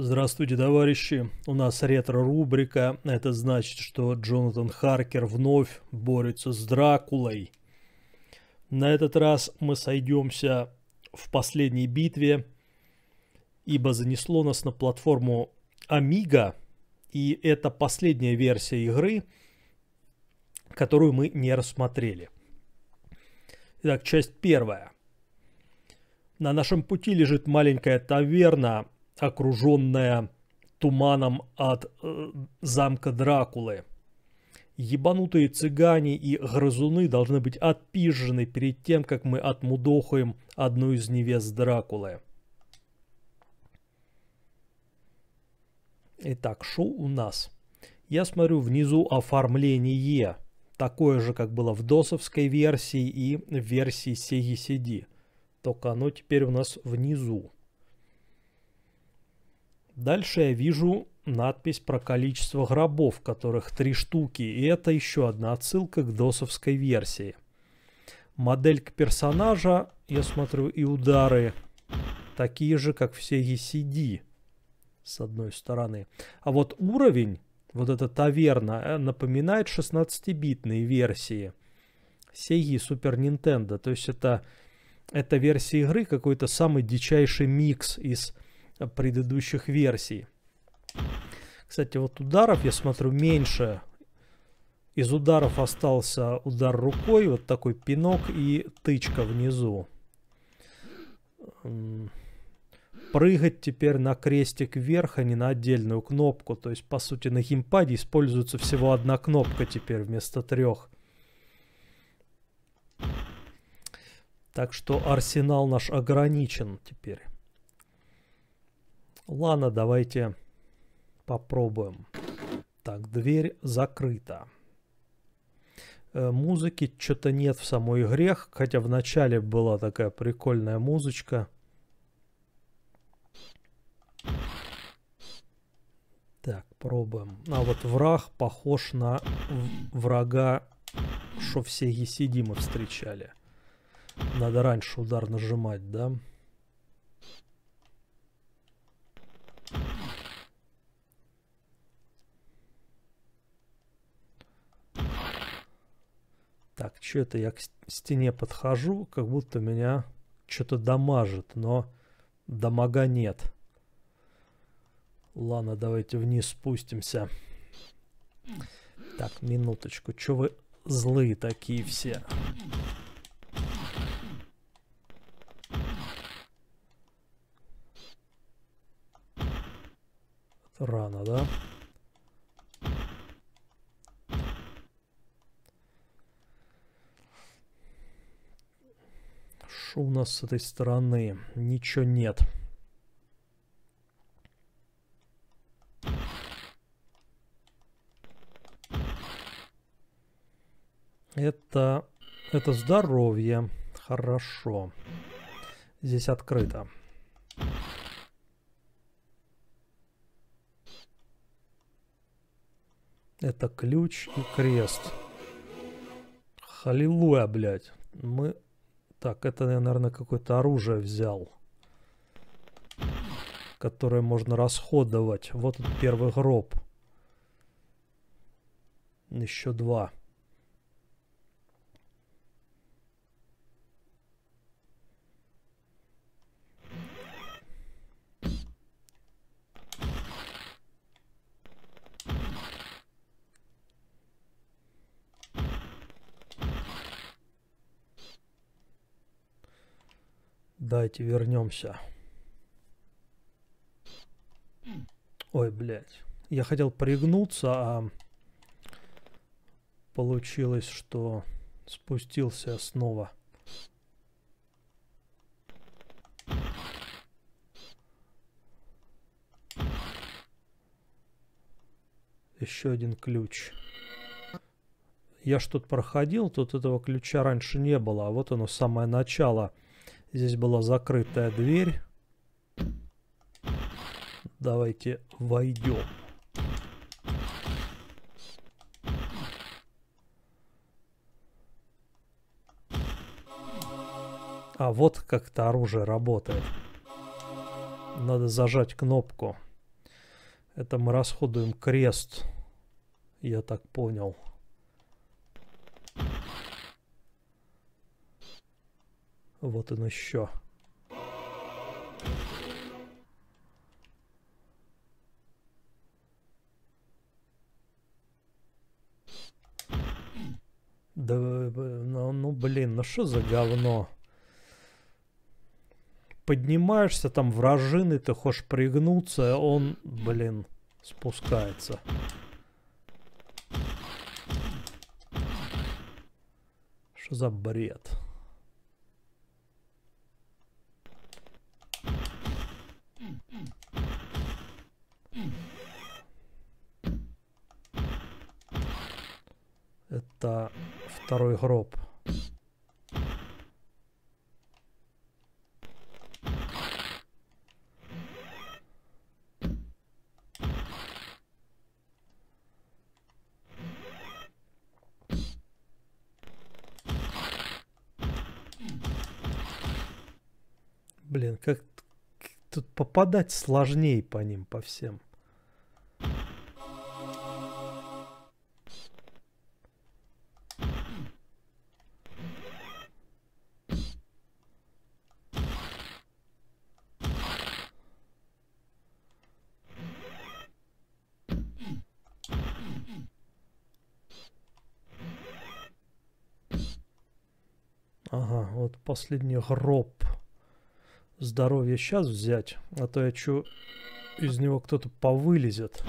Здравствуйте, товарищи. У нас ретро-рубрика. Это значит, что Джонатан Харкер вновь борется с Дракулой. На этот раз мы сойдемся в последней битве, ибо занесло нас на платформу Amiga, и это последняя версия игры, которую мы не рассмотрели. Итак, часть первая. На нашем пути лежит маленькая таверна, окруженная туманом от э, замка Дракулы. Ебанутые цыгане и грызуны должны быть отпизжены перед тем, как мы отмудохаем одну из невест Дракулы. Итак, что у нас? Я смотрю внизу оформление. Такое же, как было в досовской версии и в версии Sega CD. Только оно теперь у нас внизу. Дальше я вижу надпись про количество гробов, которых три штуки, и это еще одна отсылка к досовской версии. Моделька персонажа, я смотрю, и удары такие же, как все ECD, с одной стороны. А вот уровень, вот эта таверна, э, напоминает 16-битные версии Sega Super Nintendo. То есть это, это версия игры какой-то самый дичайший микс из предыдущих версий. Кстати, вот ударов, я смотрю, меньше. Из ударов остался удар рукой, вот такой пинок и тычка внизу. Прыгать теперь на крестик вверх, а не на отдельную кнопку. То есть, по сути, на геймпаде используется всего одна кнопка теперь вместо трех. Так что арсенал наш ограничен теперь. Ладно, давайте попробуем. Так, дверь закрыта. Э, музыки что-то нет в самой игре, хотя в начале была такая прикольная музычка. Так, пробуем. А вот враг похож на врага, что все ECD мы встречали. Надо раньше удар нажимать, да? Да. Так, что это я к стене подхожу, как будто меня что-то дамажит, но дамага нет. Ладно, давайте вниз спустимся. Так, минуточку. Че вы злые такие все? Рано, да? Что у нас с этой стороны? Ничего нет. Это, это здоровье. Хорошо. Здесь открыто. Это ключ и крест. Халилуя, блядь. Мы так, это я, наверное, какое-то оружие взял. Которое можно расходовать. Вот первый гроб. Еще два. Давайте вернемся. Ой, блядь. Я хотел пригнуться, а получилось, что спустился снова. Еще один ключ. Я что-то проходил, тут этого ключа раньше не было, а вот оно самое начало. Здесь была закрытая дверь. Давайте войдем. А вот как это оружие работает. Надо зажать кнопку. Это мы расходуем крест. Я так понял. Вот он еще. Да, ну, ну блин, ну что за говно? Поднимаешься там вражины, ты хочешь пригнуться, а он, блин, спускается. Что за бред? Это второй гроб. Блин, как тут попадать сложнее по ним, по всем. Вот последний гроб. Здоровье сейчас взять, а то я чу из него кто-то повылезет.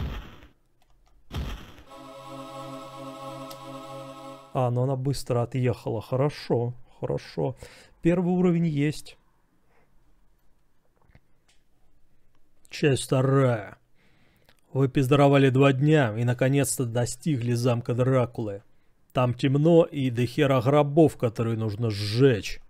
А, ну она быстро отъехала. Хорошо, хорошо. Первый уровень есть. Часть вторая. Вы пиздоровали два дня и наконец-то достигли замка Дракулы. Там темно и до хера гробов, которые нужно сжечь.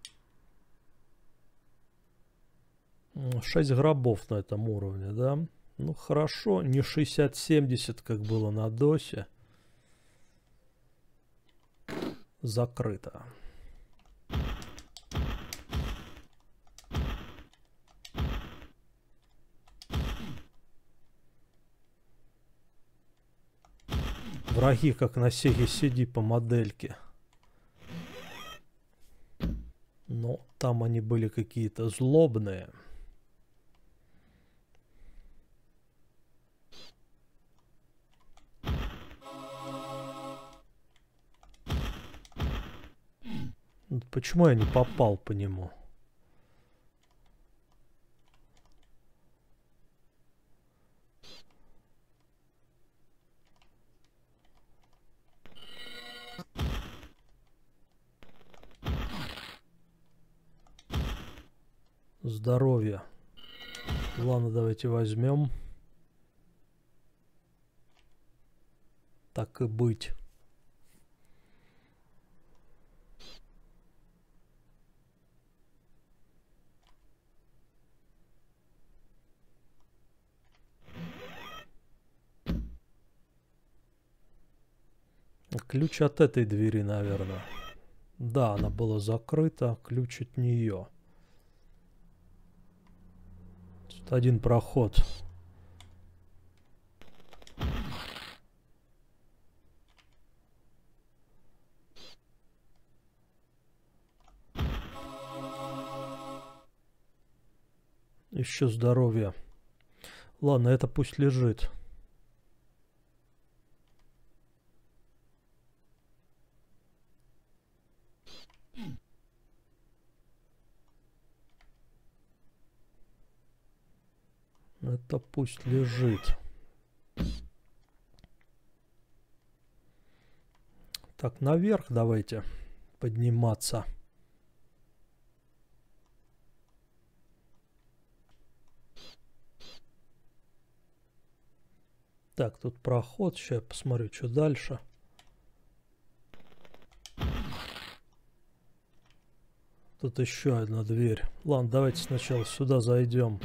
Шесть гробов на этом уровне, да? Ну хорошо, не 60-70, как было на досе. Закрыто. Враги, как на Сеге CD по модельке. Но там они были какие-то злобные. Почему я не попал по нему? Здоровье. Ладно, давайте возьмем. Так и быть. Ключ от этой двери, наверное. Да, она была закрыта. Ключ от нее. Тут один проход. Еще здоровье. Ладно, это пусть лежит. Это пусть лежит. Так, наверх давайте подниматься. Так, тут проход. Сейчас я посмотрю, что дальше. Тут еще одна дверь. Ладно, давайте сначала сюда зайдем.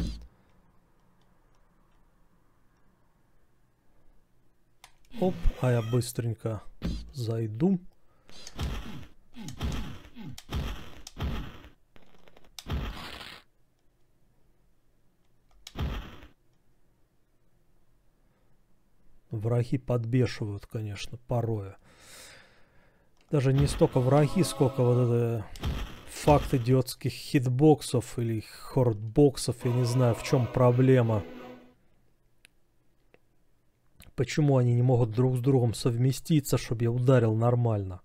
Оп, а я быстренько зайду. враги подбешивают, конечно, порой. Даже не столько враги, сколько вот это факт идиотских хитбоксов или хортбоксов, я не знаю, в чем проблема. Почему они не могут друг с другом совместиться, чтобы я ударил нормально?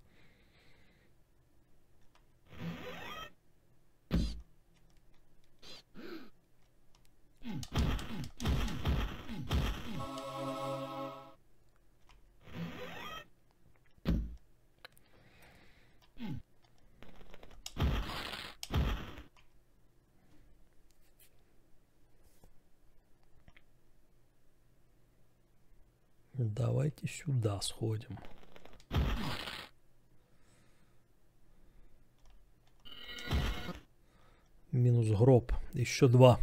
Давайте сюда сходим. Минус гроб. Еще два.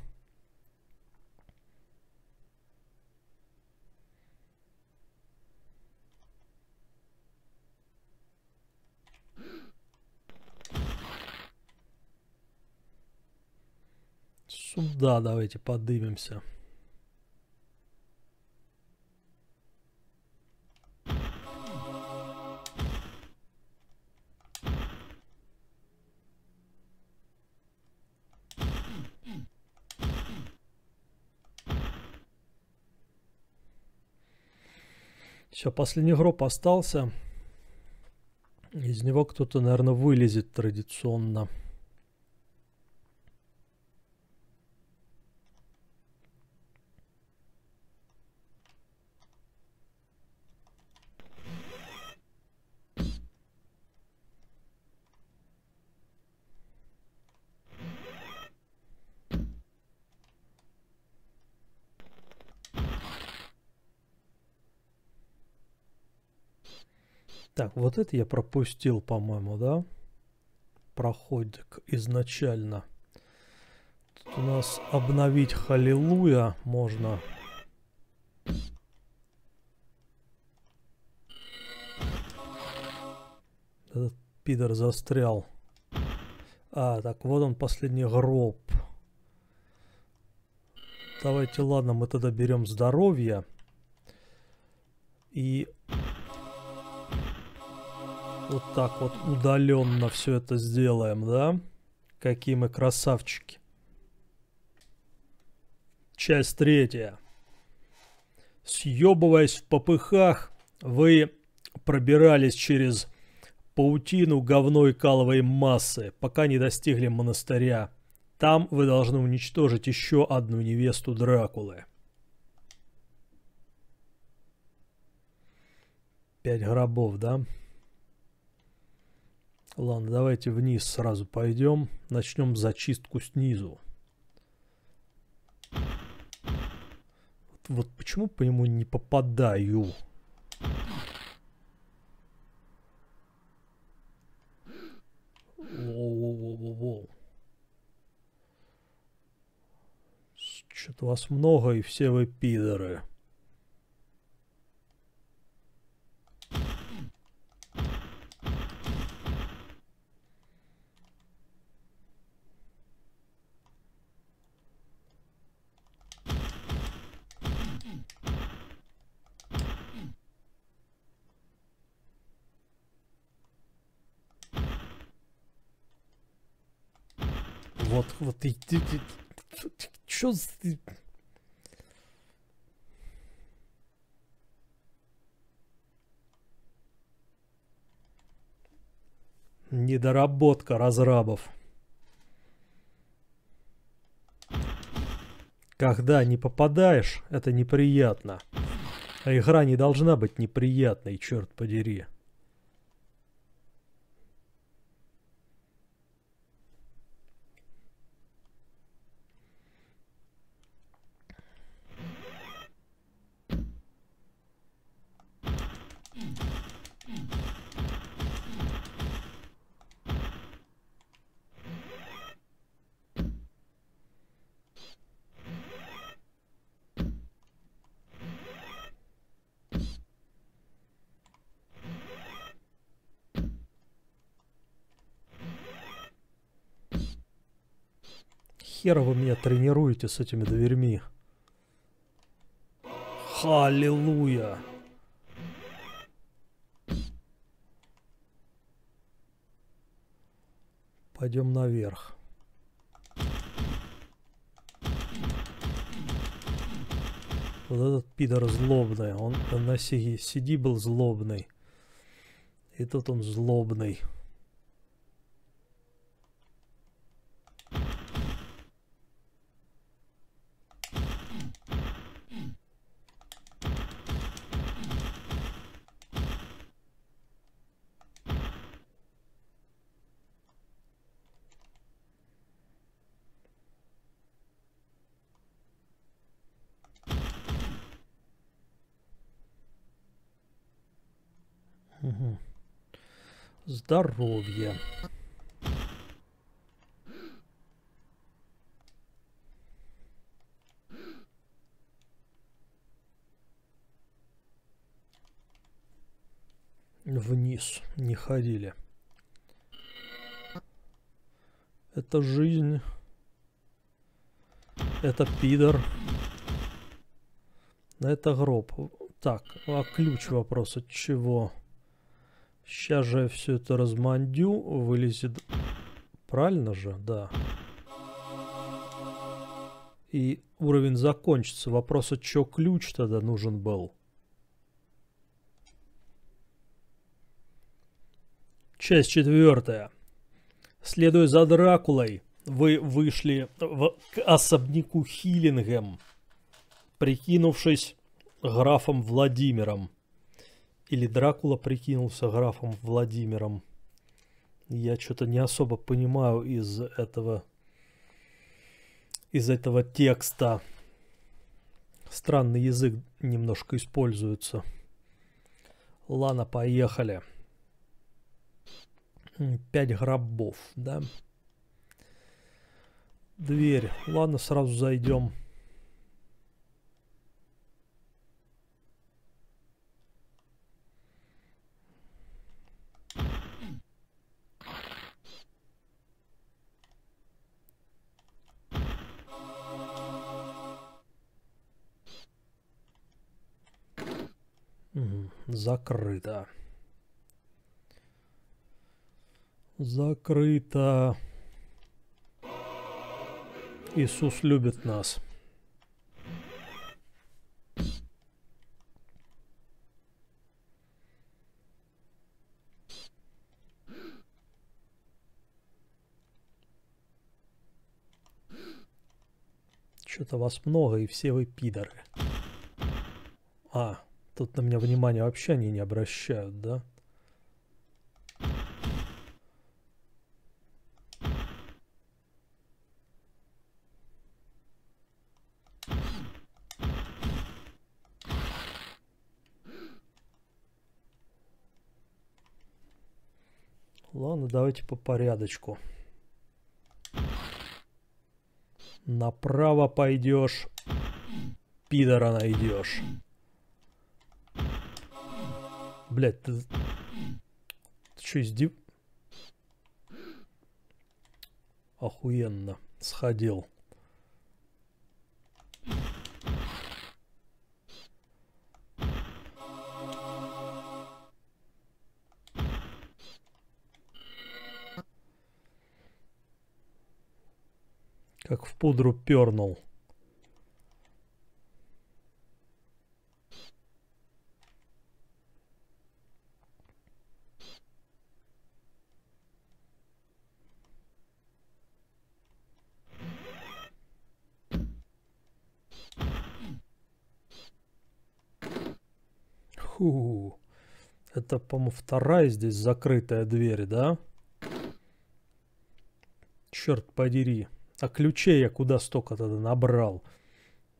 Сюда давайте подымемся. Все, последний гроб остался. Из него кто-то, наверное, вылезет традиционно. Так, вот это я пропустил, по-моему, да? Проходик изначально. Тут у нас обновить Халилуя можно. Этот пидор застрял. А, так вот он последний гроб. Давайте, ладно, мы тогда берем здоровье. И вот так вот удаленно все это сделаем, да? Какие мы красавчики. Часть третья. Съебываясь в попыхах, вы пробирались через паутину говной каловой массы, пока не достигли монастыря. Там вы должны уничтожить еще одну невесту Дракулы. Пять гробов, да? Ладно, давайте вниз сразу пойдем. Начнем зачистку снизу. Вот, вот почему по нему не попадаю? Что-то вас много, и все вы пидоры. Вот, вот, и, ты, ты, чё ты... Недоработка разрабов. Когда не попадаешь, это неприятно. А игра не должна быть неприятной, черт подери. хера вы меня тренируете с этими дверьми? Халилуя! Пойдем наверх. Вот этот пидор злобный. Он на сиди, сиди был злобный. И тут он злобный. Угу. Здоровье. Вниз не ходили. Это жизнь. Это пидор. Это гроб. Так, а ключ вопрос от чего? Сейчас же я все это размандю, вылезет... Правильно же? Да. И уровень закончится. Вопрос, от чего ключ тогда нужен был? Часть четвертая. Следуя за Дракулой, вы вышли в, к особняку Хиллингем, прикинувшись графом Владимиром. Или Дракула прикинулся графом Владимиром. Я что-то не особо понимаю из этого из этого текста. Странный язык немножко используется. Ладно, поехали. Пять гробов, да? Дверь. Ладно, сразу зайдем. Закрыто. Закрыто. Иисус любит нас. Что-то вас много, и все вы пидоры. А, Тут на меня внимания вообще они не обращают, да? Ладно, давайте по порядочку. Направо пойдешь, пидора найдешь. Блять, ты... Ты что, издев... Охуенно. Сходил. Как в пудру пернул. Это, по-моему, вторая здесь закрытая дверь, да? Черт подери. А ключей я куда столько тогда набрал?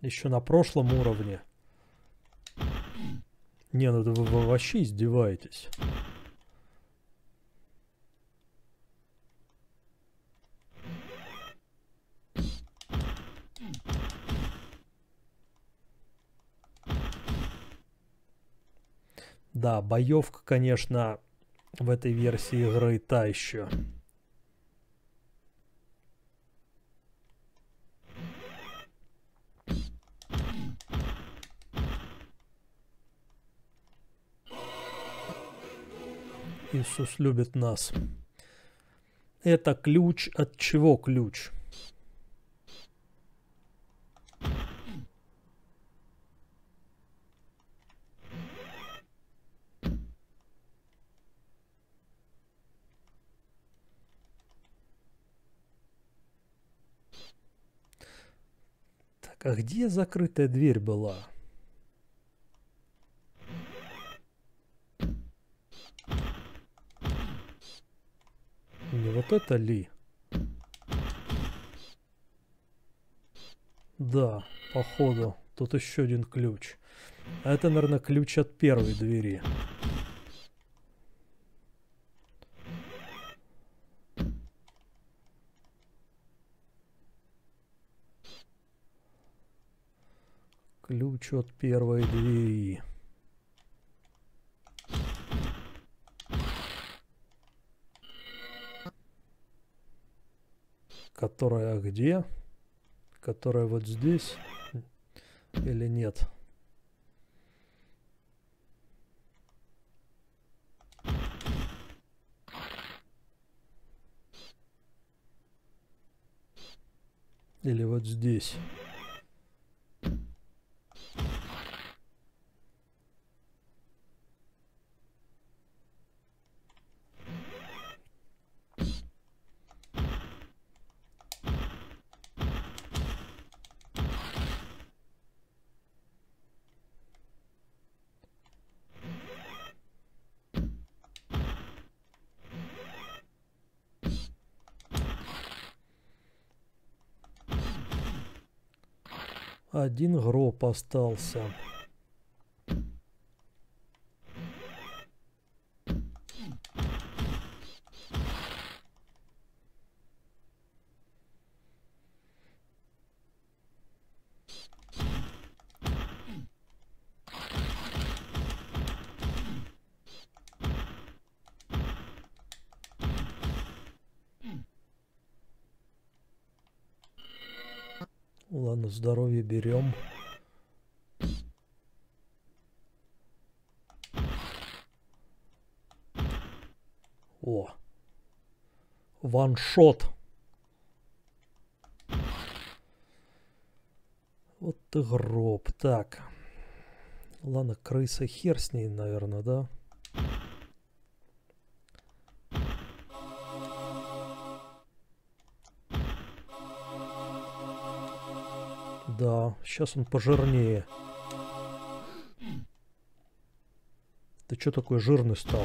Еще на прошлом уровне. Не, ну вы, вообще издеваетесь. Да, боевка, конечно, в этой версии игры та еще. Иисус любит нас. Это ключ от чего ключ? А где закрытая дверь была? Не вот это ли? Да, походу. Тут еще один ключ. А это, наверное, ключ от первой двери. Ключ от первой двери. Которая где? Которая вот здесь? Или нет? Или вот здесь? Один гроб остался. Ладно, здоровье берем. О. Ваншот. Вот ты гроб. Так. Ладно, крыса хер с ней, наверное, да? Да, сейчас он пожирнее. Ты что такой жирный стал?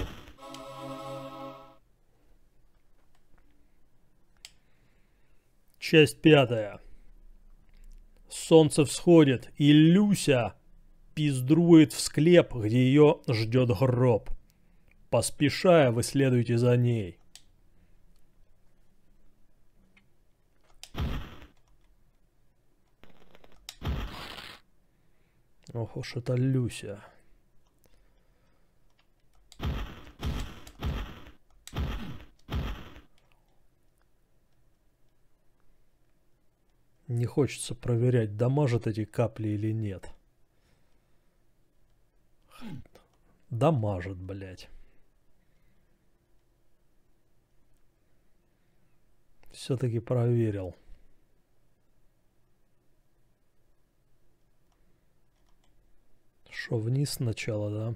Часть пятая. Солнце всходит, и Люся пиздрует в склеп, где ее ждет гроб. Поспешая, вы следуете за ней. Ох уж это Люся. Не хочется проверять, дамажат эти капли или нет. Дамажит, блядь. Все-таки проверил. Что, вниз сначала, да?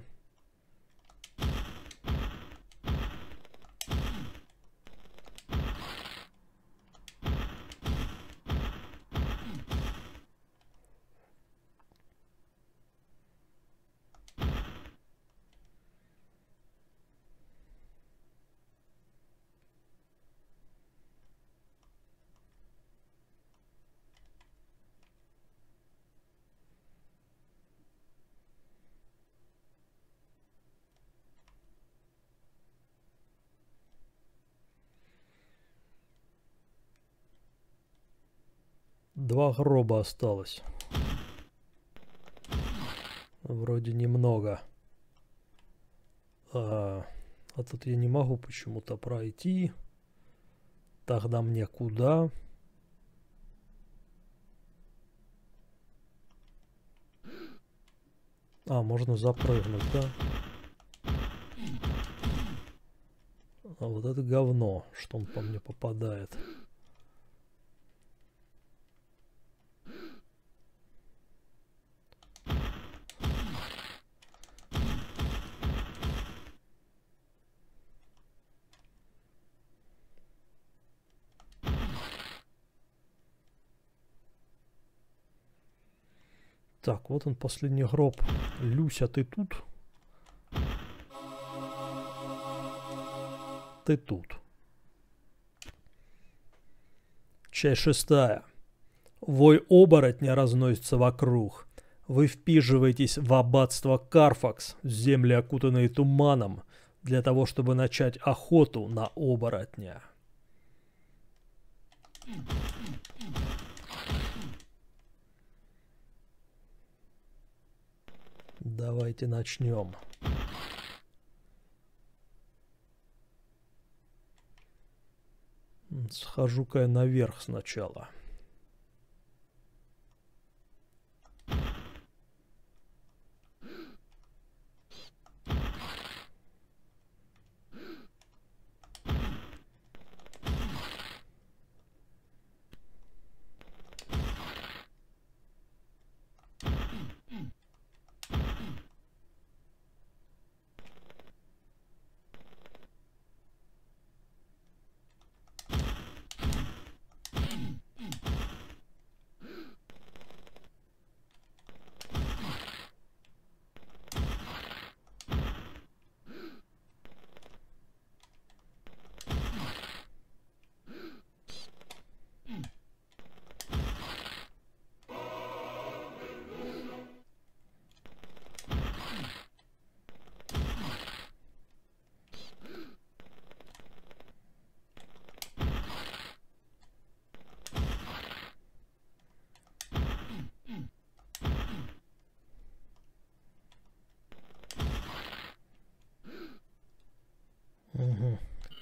Два гроба осталось. Вроде немного. А, а тут я не могу почему-то пройти. Тогда мне куда? А, можно запрыгнуть, да? А вот это говно, что он по мне попадает. Вот он последний гроб. Люся, ты тут? Ты тут. Часть шестая. Вой оборотня разносится вокруг. Вы впиживаетесь в аббатство Карфакс, земли, окутанные туманом, для того, чтобы начать охоту на оборотня. Давайте начнем. Схожу-ка я наверх сначала.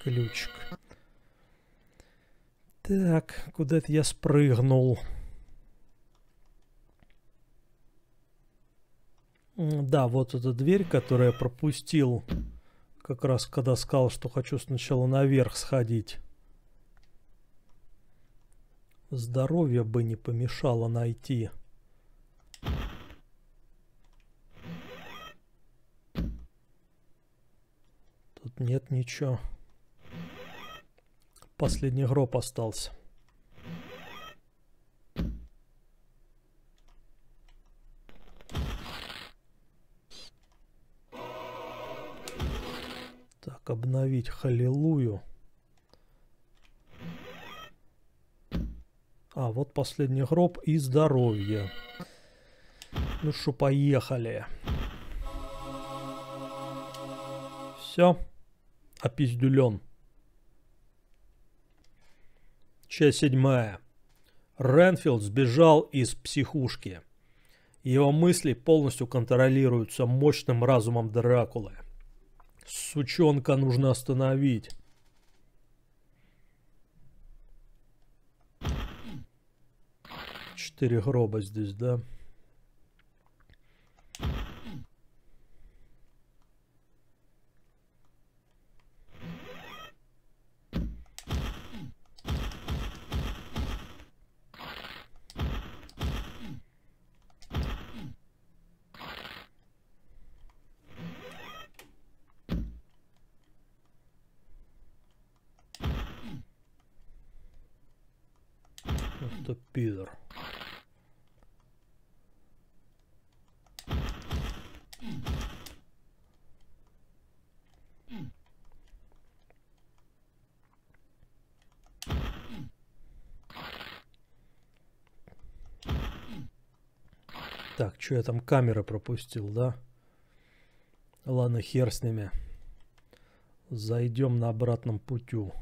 Ключик. Так, куда это я спрыгнул? Да, вот эта дверь, которую я пропустил, как раз когда сказал, что хочу сначала наверх сходить. Здоровье бы не помешало найти. Тут нет ничего. Последний гроб остался. Так, обновить халилую. А, вот последний гроб и здоровье. Ну что, поехали. Все опиздюлен. Часть седьмая. Ренфилд сбежал из психушки. Его мысли полностью контролируются мощным разумом Дракулы. Сучонка нужно остановить. Четыре гроба здесь, да? Это пидор. Так, что я там камеры пропустил, да? Ладно, хер с ними. Зайдем на обратном путю.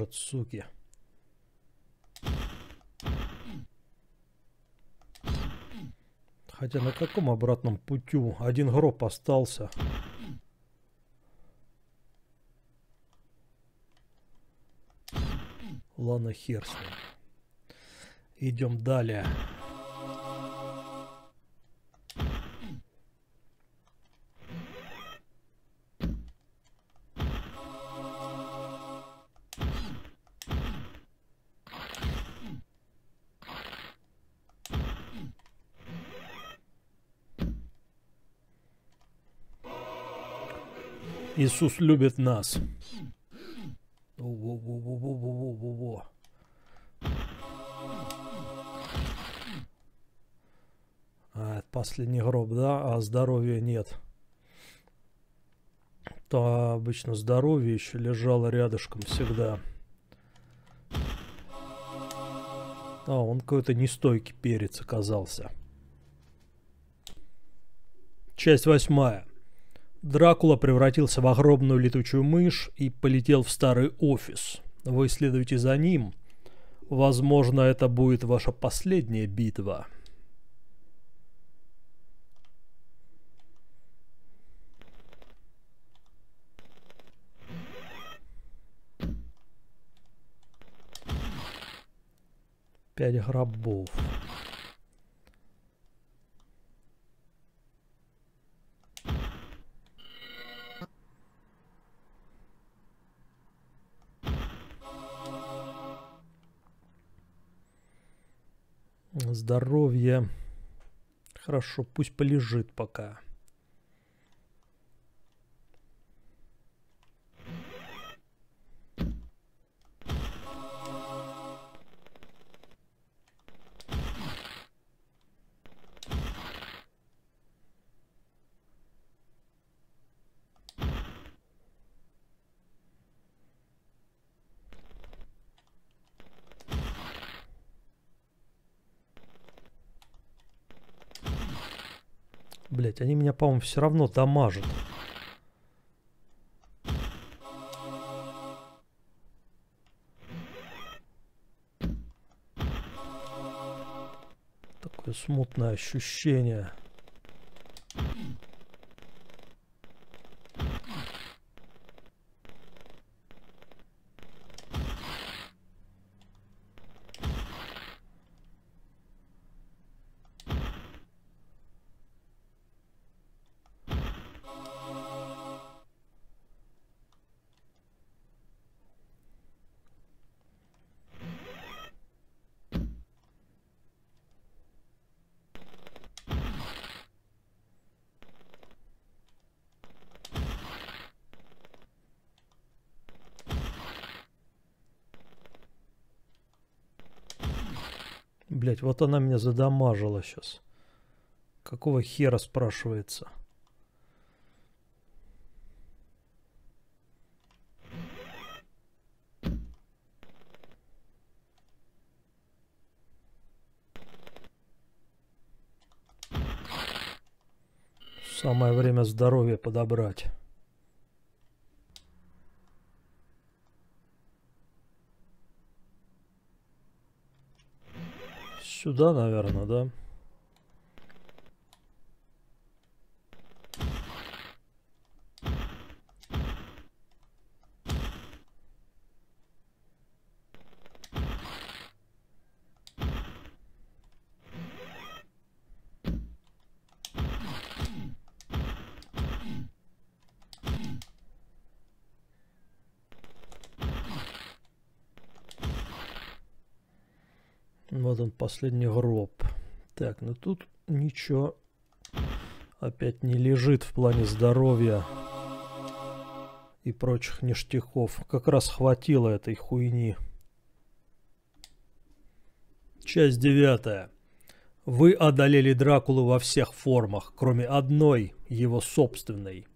может, суки. Хотя на каком обратном путю? Один гроб остался. Ладно, хер с ним. Идем далее. Иисус любит нас. Во-во-во-во-во-во-во-во. А, это последний гроб, да? А здоровья нет. То обычно здоровье еще лежало рядышком всегда. А, он какой-то нестойкий перец оказался. Часть восьмая. Дракула превратился в огромную летучую мышь и полетел в старый офис. Вы следуете за ним. Возможно, это будет ваша последняя битва. Пять гробов. Здоровье. Хорошо, пусть полежит пока. Блять, они меня, по-моему, все равно дамажат. Такое смутное ощущение. Блять, вот она меня задамажила сейчас. Какого хера спрашивается? Самое время здоровье подобрать. Сюда, наверное, да? Вот он, последний гроб. Так, ну тут ничего опять не лежит в плане здоровья и прочих ништяков. Как раз хватило этой хуйни. Часть девятая. Вы одолели Дракулу во всех формах, кроме одной, его собственной.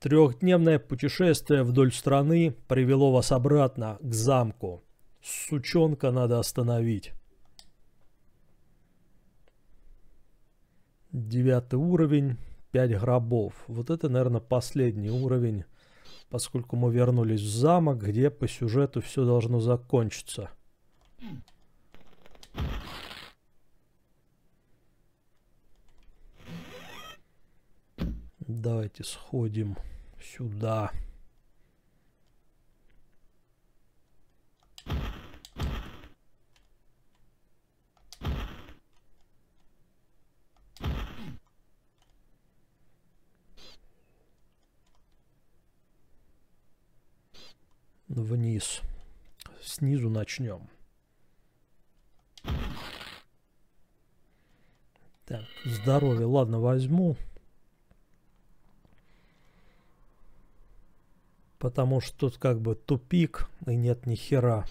Трехдневное путешествие вдоль страны привело вас обратно к замку. Сучонка надо остановить. Девятый уровень, 5 гробов. Вот это, наверное, последний уровень, поскольку мы вернулись в замок, где по сюжету все должно закончиться. Давайте сходим сюда. Сюда. Вниз. Снизу начнем. Так, здоровье. Ладно, возьму. Потому что тут как бы тупик и нет ни хера.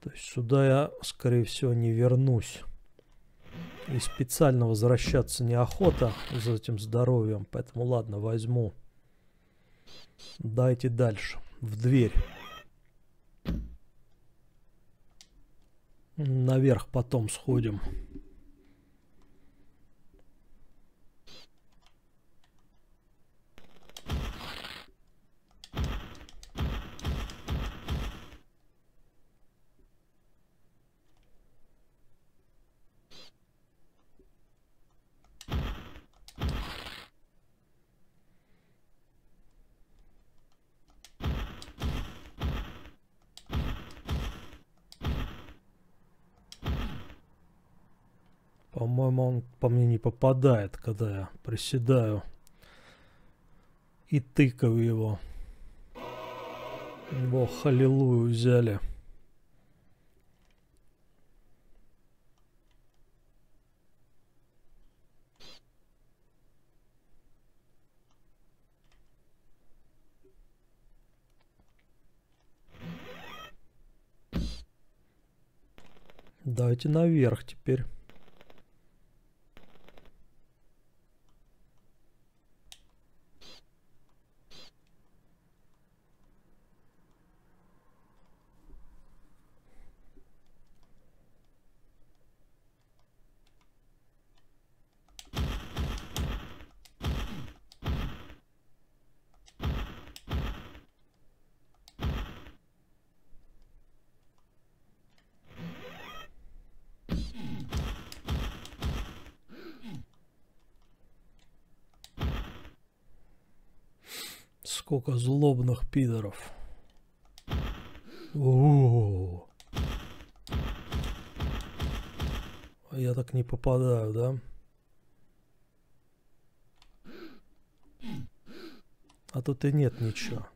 То есть сюда я, скорее всего, не вернусь. И специально возвращаться неохота за этим здоровьем. Поэтому ладно, возьму. Дайте дальше. В дверь. Наверх потом сходим. По-моему, он по мне не попадает, когда я приседаю и тыкаю его. Бог, халилую взяли. Давайте наверх теперь. Сколько злобных пидоров. О, Я так не попадаю, да? А тут и нет ничего.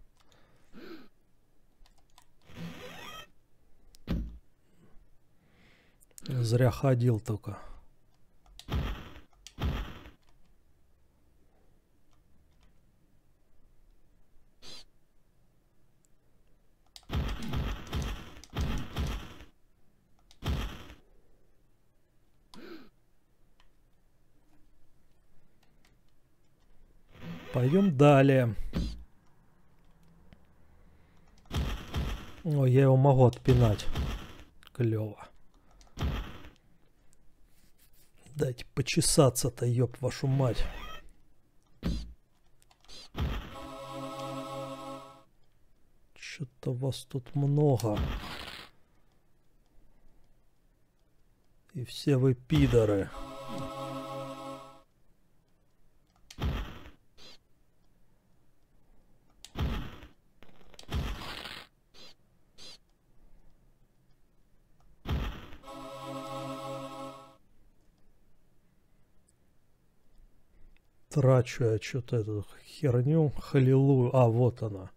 Зря ходил только. Пойдем далее. Ой, я его могу отпинать. Клево. Дайте почесаться-то, ёб вашу мать. Что-то вас тут много. И все вы пидоры. Трачу я что-то эту херню, халилую. А, вот она.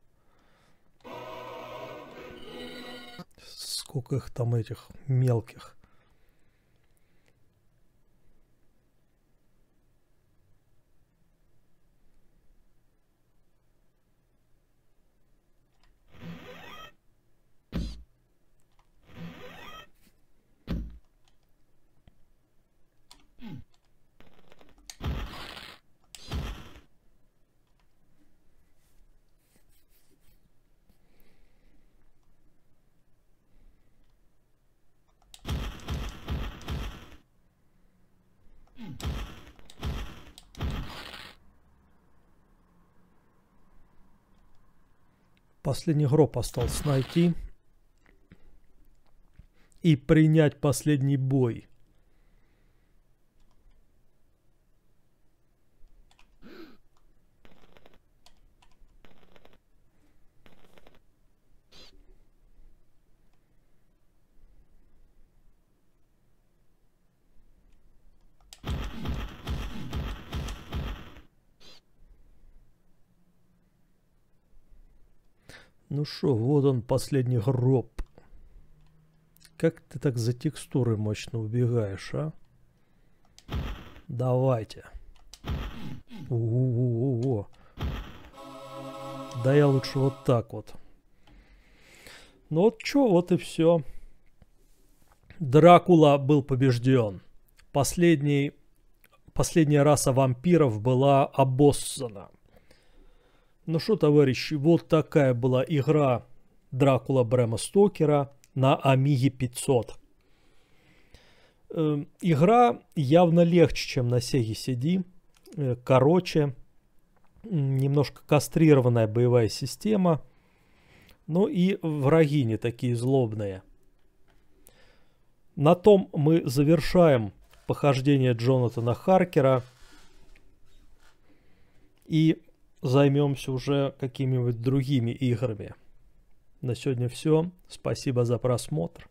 Сколько их там этих мелких. Последний гроб остался найти. И принять последний бой. Ну что, вот он, последний гроб. Как ты так за текстуры мощно убегаешь, а? Давайте. У-у-у-у. Да я лучше вот так вот. Ну вот что, вот и все. Дракула был побежден. Последний, последняя раса вампиров была обоссана. Ну что, товарищи, вот такая была игра Дракула Брэма Стокера на Амиге 500. Э, игра явно легче, чем на Sega CD. Э, короче, немножко кастрированная боевая система. Ну и враги не такие злобные. На том мы завершаем похождение Джонатана Харкера. И займемся уже какими-нибудь другими играми. На сегодня все. Спасибо за просмотр.